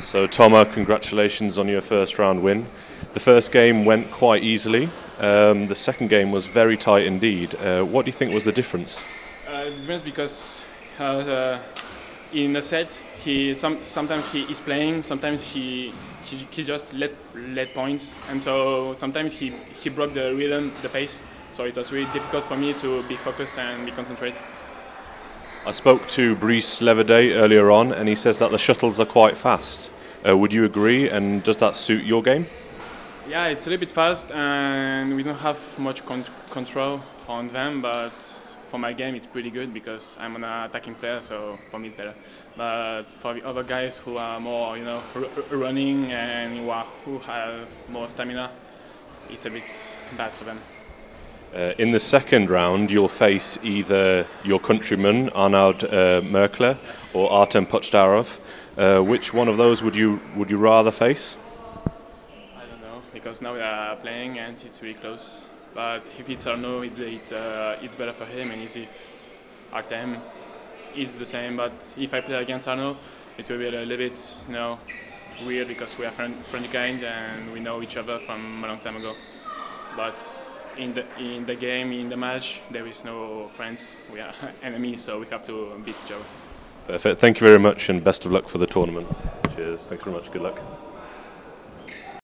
So, Toma, congratulations on your first round win. The first game went quite easily. Um, the second game was very tight indeed. Uh, what do you think was the difference? Uh, the difference because uh, in the set, he some, sometimes he is playing, sometimes he, he, he just let let points, and so sometimes he, he broke the rhythm, the pace. So it was really difficult for me to be focused and be concentrated. I spoke to Brice Leverdez earlier on, and he says that the shuttles are quite fast. Uh, would you agree? And does that suit your game? Yeah, it's a little bit fast, and we don't have much con- control on them. But for my game, it's pretty good because I'm an attacking player, so for me it's better. But for the other guys who are more, you know, r- running and who, who have more stamina, it's a bit bad for them. Uh, in the second round, you'll face either your countryman Arnaud uh, Merkle or Artem Pochtarov. Uh, which one of those would you would you rather face? I don't know because now we are playing and it's really close. But if it's Arnaud, it's it's, uh, it's better for him, and if Artem is the same. But if I play against Arnaud, it will be a little bit, you know, weird because we are friend, friendly kind and we know each other from a long time ago. But in the in the game, in the match, there is no friends. We are enemies, so we have to beat each other. Perfect. Thank you very much, and best of luck for the tournament. Cheers. Thanks very much. Good luck.